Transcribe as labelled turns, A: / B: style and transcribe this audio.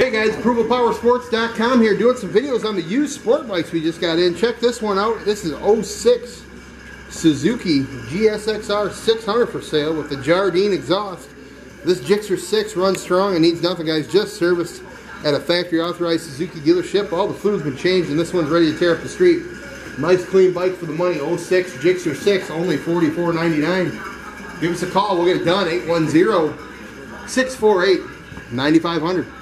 A: Hey guys, ApprovalPowerSports.com here doing some videos on the used sport bikes we just got in. Check this one out. This is 06 Suzuki GSXR 600 for sale with the Jardine exhaust. This Gixxer 6 runs strong and needs nothing guys. Just serviced at a factory authorized Suzuki dealership. All the fluid's been changed and this one's ready to tear up the street. Nice clean bike for the money. 06 Gixxer 6, only $44.99. Give us a call. We'll get it done. 810 648 9500.